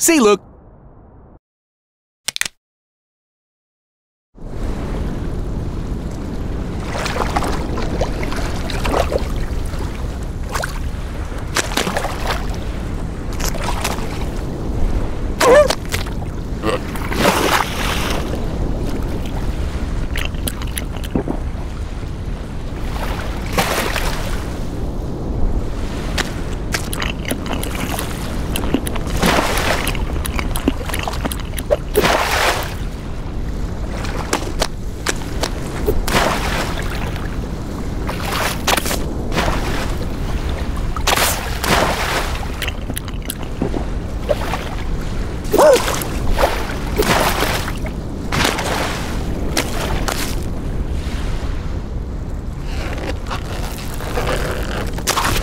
See, look.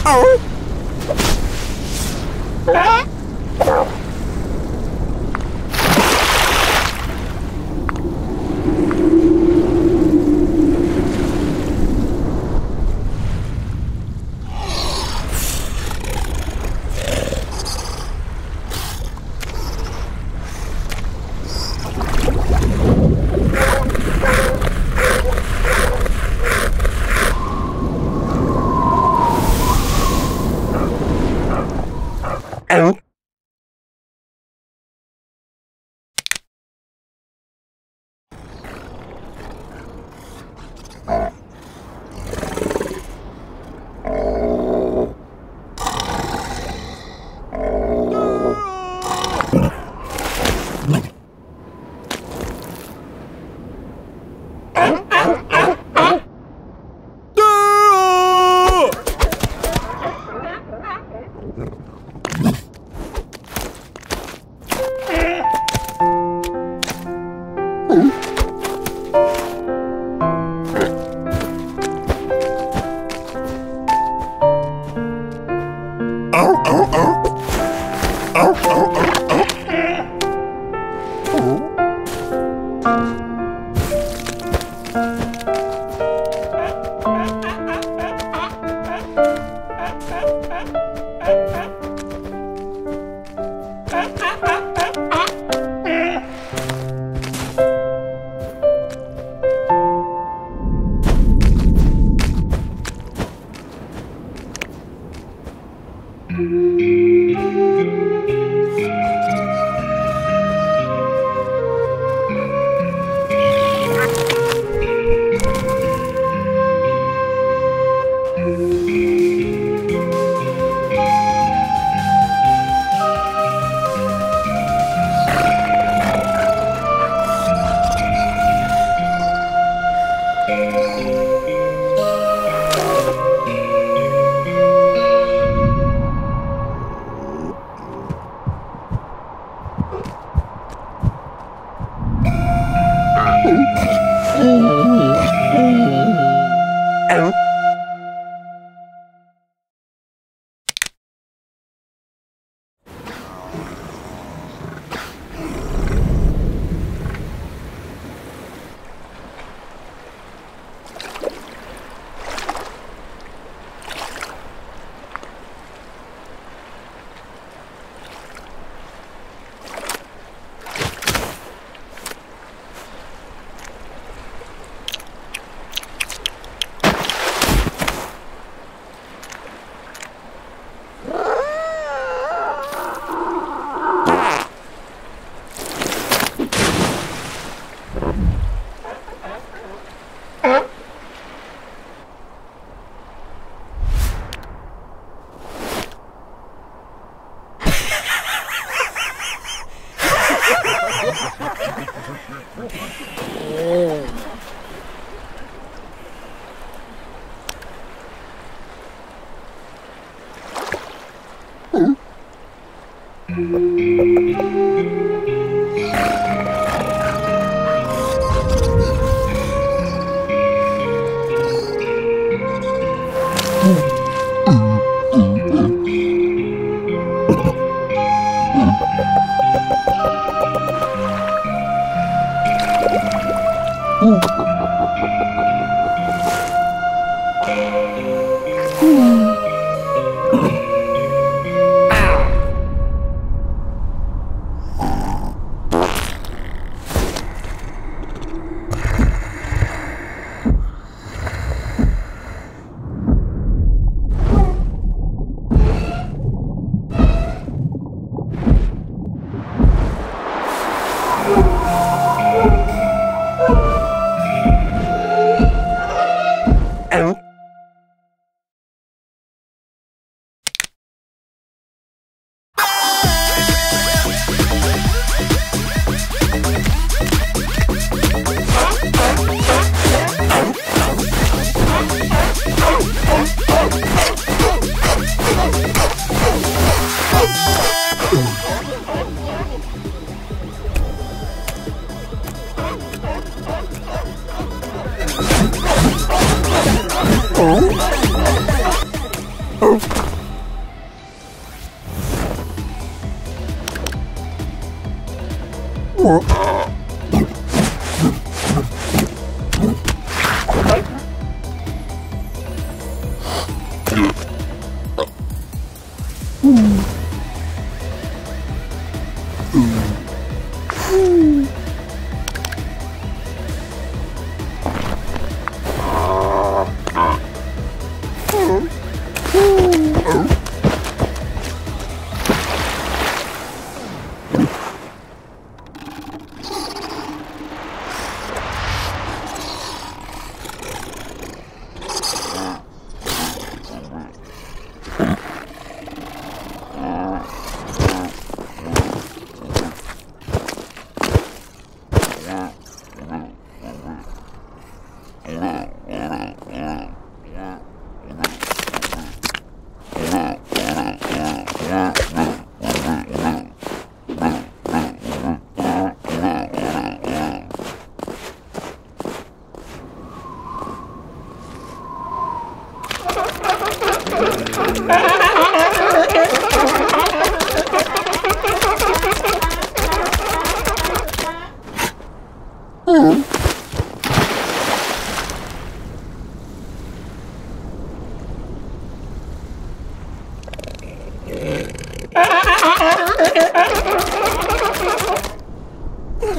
Oh! Oh. Música Oh. Hmm.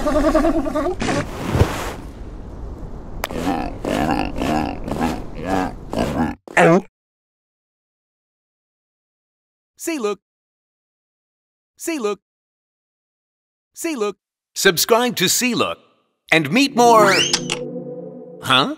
Ha ha ha ha! See, look. See, look. See, look. Subscribe to SEALOOK and meet more. Huh?